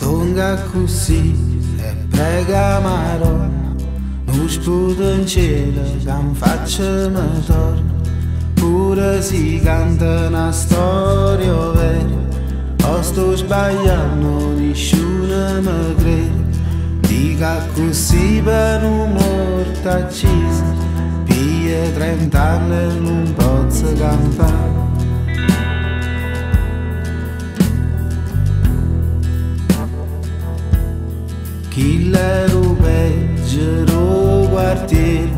Stonga così e prega Marò Non sputo in cielo che mi faccia torno Pure si canta una storia vera O sto sbagliando, nessuno mi crede Dica così per un morto acceso Pia trent'anni e non posso campare Killer peggio quartiere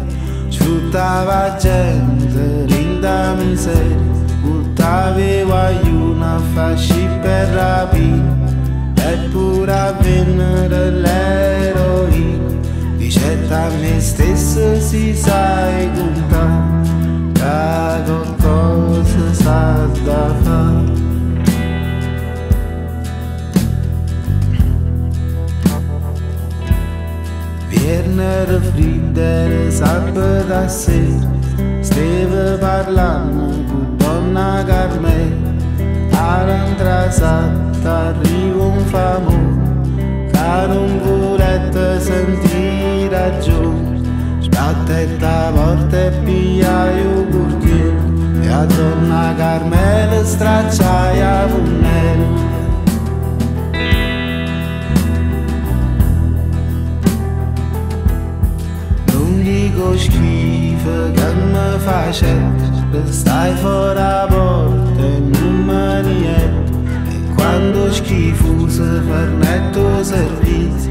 Sfruttava gente, rinda miseria Buttava una fasci per rapire Eppure a vendere l'eroina Dicette a me stesso si sai contare Vierner fridere sabato sera Steve parlando con donna Carmela All'entrasata arriva un famoso Che non volete sentire ragione Spattetta la porta e piglia il portiere E a donna Carmela stracciaia punnello dico mi facete Stai fuori a porta e non mi niente E quando schifoso farnetto servizio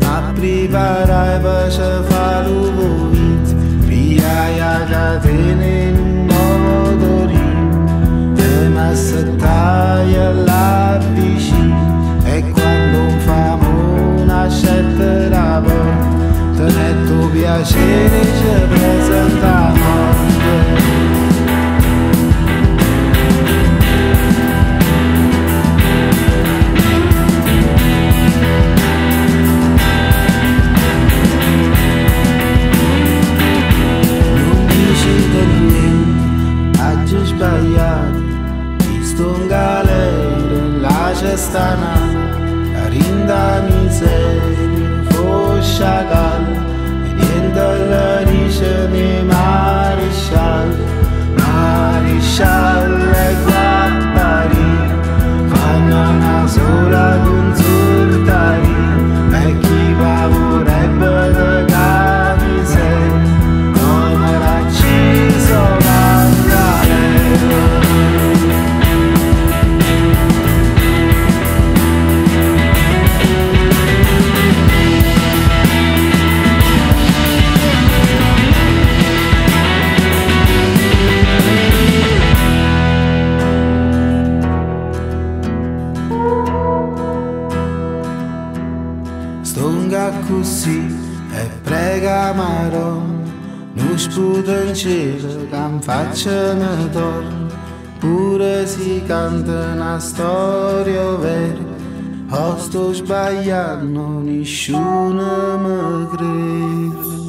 Ma preparai per ci fare l'uovizio Pigliai a catena in un motorino E mi assettai alla vicina E quando un famo nascette la porta Tenetto piacere ci presenta Stana Stonga così e prega Marò Non sputa in cielo che mi faccia me torno Pure si canta una storia vera O sto sbagliando, nessuno mi crede